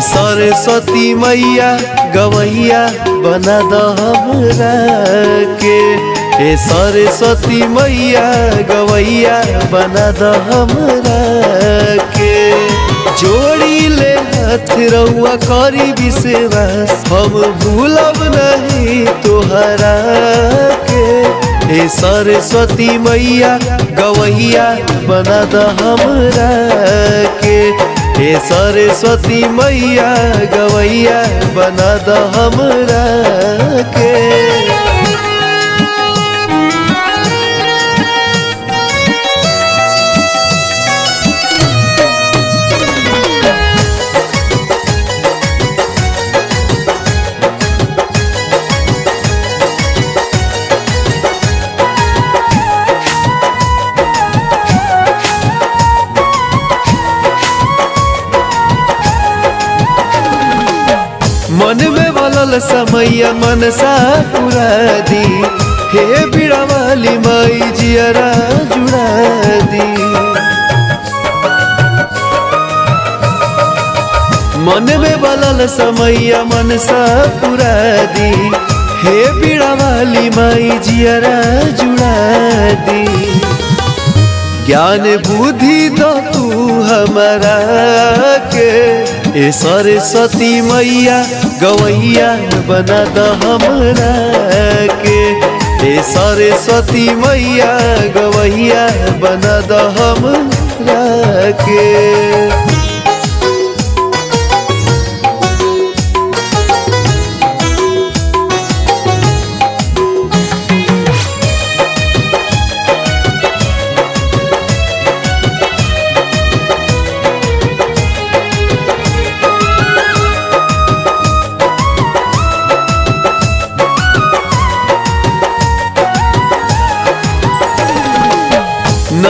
सरस्वती मैया गवैया बना द हमरा के हे सरस्वती मैया गवैया बना द हमरा के जोड़ी ले हाथ रउआ करी विश्वास, हम भूलब नहीं तोहरा के। हे सरस्वती मैया गवैया बना द हमरा के हे सरस्वती मैया गवैया बना द हमरा के। मन में बलल समैया मनसा पुरा दी। हे बीड़ा वाली माई जियरा जुड़ा दी। मन में बलल समैया मनसा पुरा दी। हे बीड़ा वाली माई जियरा जुड़ा दी। ज्ञान बुद्धि दो तू हमारा के ए सरस्वती मैया, गवैया बना द हमरा के। ए सरस्वती मैया, गवैया बना द हमरा के।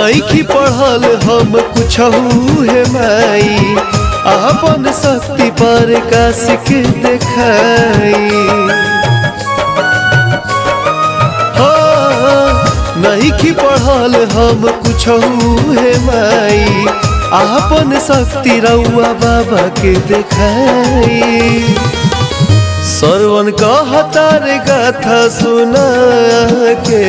नईखी पढ़ल हम कुछ है माई। अपन शक्ति पर के देखाई नईखी पढ़ल हम कुछ है माई। अपन शक्ति रउआ बाबा के देखाई सरवन कहता रे गाथा सुना के।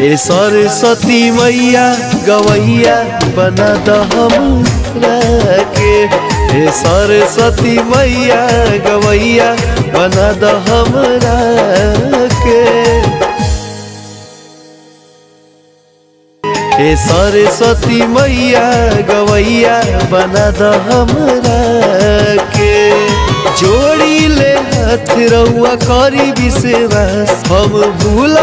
ए सरस्वती मैया, गवैया बना द हमरा के ए सरस्वती मैया, गवैया बना द हमरा के ए सरस्वती मैया, गवैया बना द हमरा के जोड़ी ले हाथ रउआ करी विश्वास, हम भूल